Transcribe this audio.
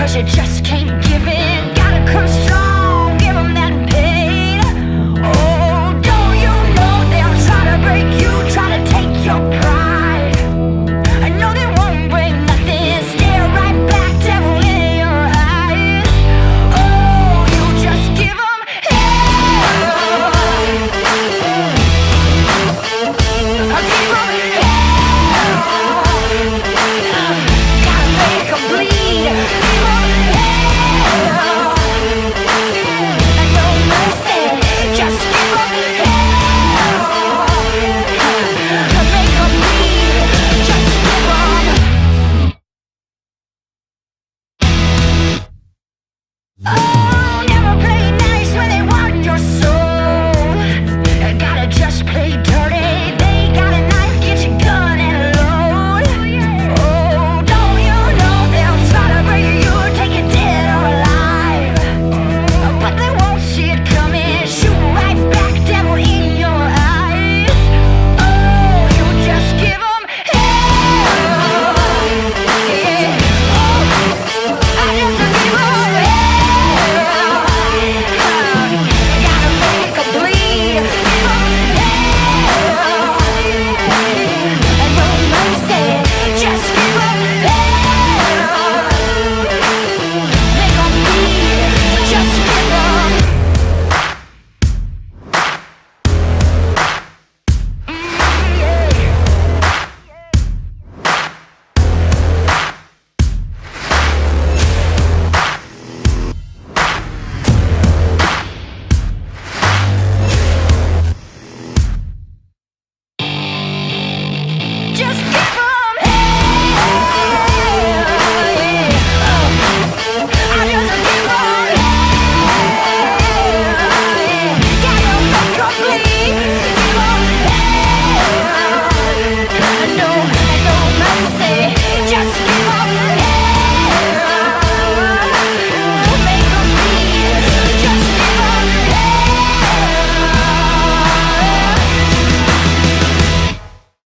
Cause you just can't give in. Gotta come